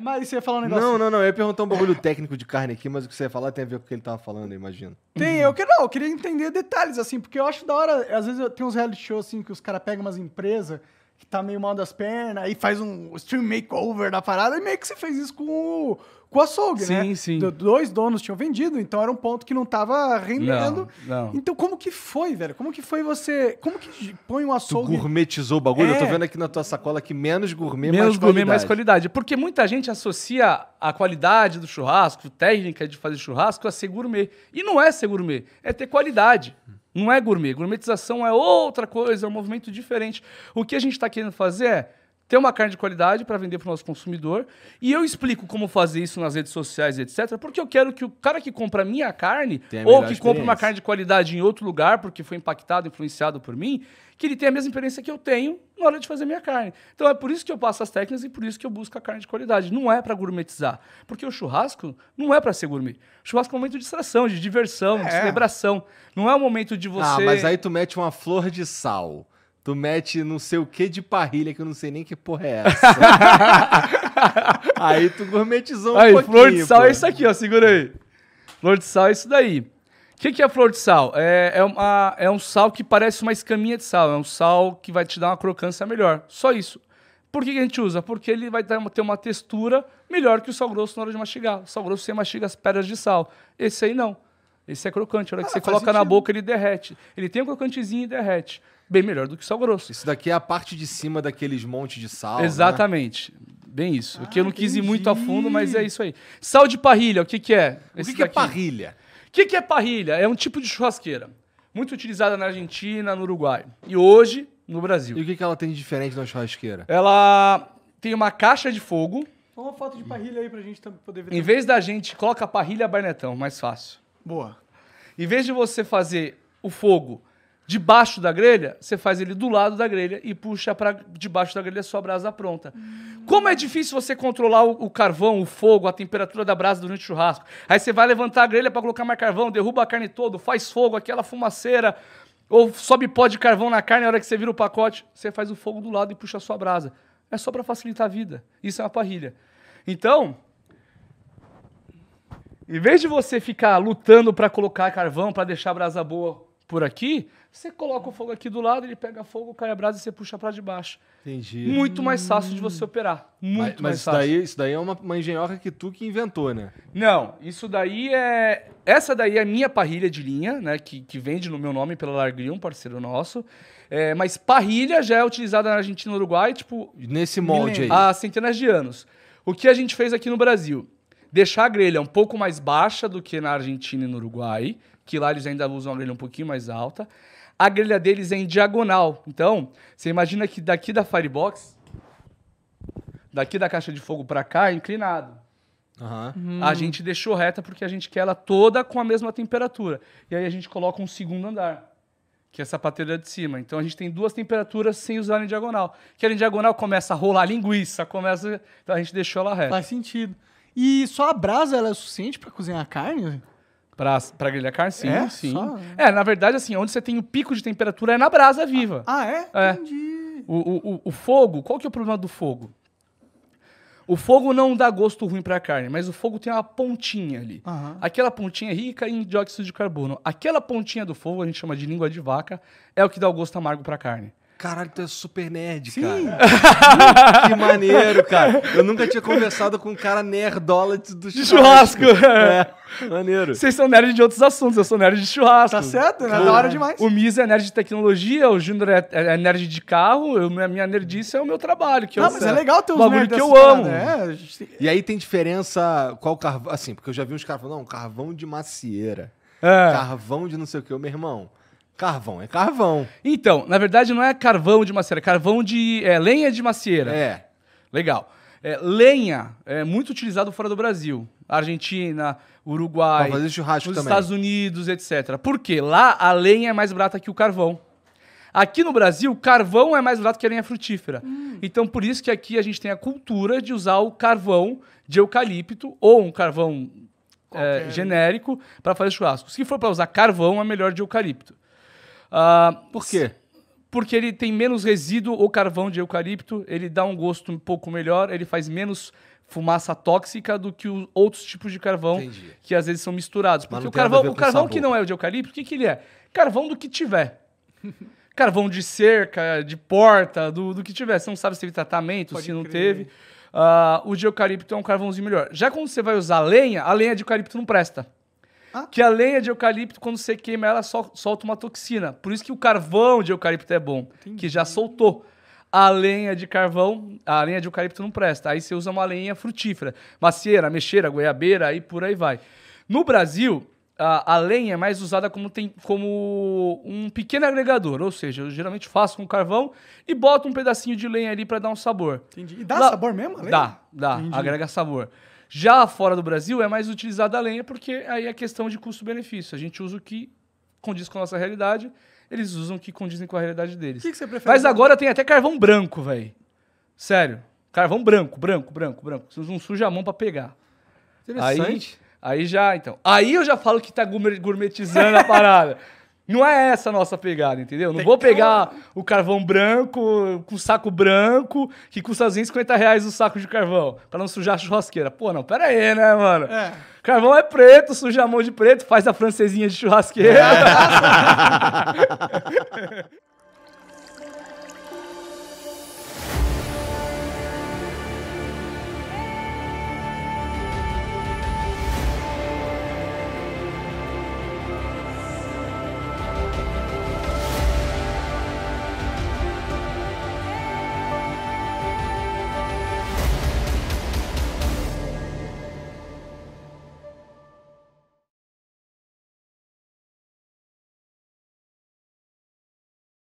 Mas você ia falar um negócio. Não, não, não. Eu ia perguntar um bagulho técnico de carne aqui, mas o que você ia falar tem a ver com o que ele tava falando, eu imagino. Tem, eu, que, não, eu queria entender detalhes, assim, porque eu acho da hora. Às vezes eu tenho uns reality shows, assim, que os caras pegam umas empresas que tá meio mal das pernas, aí faz um stream makeover da parada, e meio que você fez isso com o, com o açougue, né? Sim, sim. Do- dois donos tinham vendido, então era um ponto que não tava rendendo. Não, não. Então, como que foi, velho? Como que foi você. Como que põe um Tu açougue. gourmetizou o bagulho? Eu tô É. vendo aqui na tua sacola que menos gourmet, Menos mais gourmet, qualidade. mais qualidade. Porque muita gente associa a qualidade do churrasco, técnica de fazer churrasco, a ser gourmet. E não é ser gourmet, é ter qualidade. Não é gourmet. Gourmetização é outra coisa, é um movimento diferente. O que a gente está querendo fazer é ter uma carne de qualidade para vender para o nosso consumidor. E eu explico como fazer isso nas redes sociais, etc. Porque eu quero que o cara que compra a minha carne, ou que compra uma carne de qualidade em outro lugar, porque foi impactado, influenciado por mim, que ele tenha a mesma experiência que eu tenho na hora de fazer minha carne. Então é por isso que eu passo as técnicas e por isso que eu busco a carne de qualidade. Não é para gourmetizar. Porque o churrasco não é para ser gourmet. O churrasco é um momento de distração, de diversão, de É. celebração. Não é o momento de você. Ah, mas aí tu mete uma flor de sal. Tu mete não sei o que de parrilha, que eu não sei nem que porra é essa. aí tu gourmetizou um Aí, pouquinho. flor de sal pô. é isso aqui, ó. Segura aí. Flor de sal é isso daí. O que, que é flor de sal? É, é, uma- é um sal que parece uma escaminha de sal. É um sal que vai te dar uma crocância melhor. Só isso. Por que, que a gente usa? Porque ele vai uma- ter uma textura melhor que o sal grosso na hora de mastigar. O sal grosso você mastiga as pedras de sal. Esse aí não. Esse é crocante. A hora que Ah, você faz coloca na sentido. boca, ele derrete. Ele tem um crocantezinho e derrete. Bem melhor do que o sal grosso. Isso daqui é a parte de cima daqueles montes de sal. né? Exatamente. Bem isso. Aqui eu não quis ir muito a fundo, mas é isso aí. Sal de parrilha, o que, que é? O que, que é parrilha? O que, que é parrilha? É um tipo de churrasqueira. Muito utilizada na Argentina, no Uruguai. E hoje, no E Brasil. o que, que ela tem de diferente na churrasqueira? Ela tem uma caixa de fogo. Põe uma foto de parrilha aí pra gente poder ver. Em vez da gente, coloca a parrilha bainetão, mais fácil. Boa. Em vez de você fazer o fogo debaixo da grelha, você faz ele do lado da grelha e puxa para debaixo da grelha sua brasa pronta. Como é difícil você controlar o, o carvão, o fogo, a temperatura da brasa durante o churrasco. Aí você vai levantar a grelha para colocar mais carvão, derruba a carne toda, faz fogo, aquela fumaceira, ou sobe pó de carvão na carne, na hora que você vira o pacote, você faz o fogo do lado e puxa a sua brasa. É só para facilitar a vida. Isso é uma parrilha. Então, em vez de você ficar lutando para colocar carvão, para deixar a brasa boa por aqui, você coloca o fogo aqui do lado, ele pega fogo, cai a brasa e você puxa para de baixo. Entendi. Muito mais fácil de você operar. mas Muito mas mais isso, fácil. daí, isso daí é uma, uma engenhoca que tu que inventou, né? Não, isso daí é. Essa daí é a minha parrilha de linha, né? Que, que vende no meu nome pela Largria, um parceiro nosso. É, mas parrilha já é utilizada na Argentina e no Uruguai, tipo, Nesse molde aí. há centenas de anos. O que a gente fez aqui no Brasil? Deixar a grelha um pouco mais baixa do que na Argentina e no Uruguai, que lá eles ainda usam a grelha um pouquinho mais alta. A grelha deles é em diagonal. Então, você imagina que daqui da Firebox, daqui da caixa de fogo para cá, é inclinado. Aham. A gente deixou reta porque a gente quer ela toda com a mesma temperatura. E aí a gente coloca um segundo andar, que é essa pateira de cima. Então a gente tem duas temperaturas sem usar em diagonal. Que ela em diagonal começa a rolar linguiça, começa. Então a gente deixou ela reta. Faz sentido. E só a brasa ela é o suficiente pra cozinhar a carne? Pra, pra grelhar carne, sim, É? sim. Só- É, na verdade, assim, onde você tem o pico de temperatura é na brasa viva. Ah, é? É. Entendi. O, o, o- fogo, qual que é o problema do fogo? O fogo não dá gosto ruim pra carne, mas o fogo tem uma pontinha ali. Aham. Aquela pontinha é rica em dióxido de carbono. Aquela pontinha do fogo, a gente chama de língua de vaca, é o que dá o gosto amargo pra carne. Caralho, tu é super nerd, Sim. cara. que maneiro, cara. Eu nunca tinha conversado com um cara nerdola do De churrasco! É, maneiro. Vocês são nerds de outros assuntos, eu sou nerd de churrasco. Tá certo? né? Da hora demais. O Misa é nerd de tecnologia, o Júnior é, é nerd de carro, eu, a minha nerdice é o meu trabalho. Que Não, eu, mas é legal ter os bagulho nerds que eu amo. É, E aí tem diferença qual carvão. Assim, porque eu já vi uns caras falando, não, carvão de macieira. É. Carvão de não sei o que. Meu irmão, carvão é carvão. Então, na verdade, não é carvão de macieira, é carvão de é, lenha de macieira. É. Legal. É, lenha é muito utilizado fora do Brasil. Argentina, Uruguai, Pra fazer churrasco nos também. Estados Unidos, etc. Por quê? Lá a lenha é mais barata que o carvão. Aqui no Brasil, carvão é mais barato que a lenha frutífera. Então, por isso que aqui a gente tem a cultura de usar o carvão de eucalipto ou um carvão é, genérico para fazer churrasco. Se for para usar carvão, é melhor de eucalipto. Ah, Por quê? porque ele tem menos resíduo ou carvão de eucalipto, ele dá um gosto um pouco melhor, ele faz menos fumaça tóxica do que os outros tipos de carvão Entendi. que às vezes são misturados. Porque o carvão, o carvão sabor. que não é o de eucalipto, o que, que ele é? Carvão do que tiver. Carvão de cerca, de porta, do, do que tiver. Você não sabe se teve tratamento, Pode se não crer. teve. Ah, o de eucalipto é um carvãozinho melhor. Já quando você vai usar lenha, a lenha de eucalipto não presta. Ah. Que a lenha de eucalipto, quando você queima ela, sol- solta uma toxina. Por isso que o carvão de eucalipto é bom, que já soltou. A lenha de carvão, a lenha de eucalipto não presta. Aí você usa uma lenha frutífera. Macieira, mexeira, goiabeira, e por aí vai. No Brasil, a, a lenha é mais usada como, tem, como um pequeno agregador. Ou seja, eu geralmente faço com carvão e boto um pedacinho de lenha ali para dar um sabor. Entendi. E dá Lá- sabor mesmo? a lenha? Dá, dá. Entendi. Agrega sabor. Já fora do Brasil é mais utilizada a lenha porque aí é questão de custo-benefício. A gente usa o que condiz com a nossa realidade, eles usam o que condizem com a realidade O deles. que, que você prefere? Mas agora tem até carvão branco, velho. Sério. Carvão branco, branco, branco, branco. Vocês não suja a mão pra pegar. Aí, Interessante. aí já, então. Aí eu já falo que tá gourmet- gourmetizando a parada. Não é essa a nossa pegada, entendeu? Não vou pegar o carvão branco com saco branco, que custa 250 reais o saco de carvão, pra não sujar a churrasqueira. Pô, não, pera aí, né, mano? É. Carvão é preto, suja a mão de preto, faz a francesinha de churrasqueira.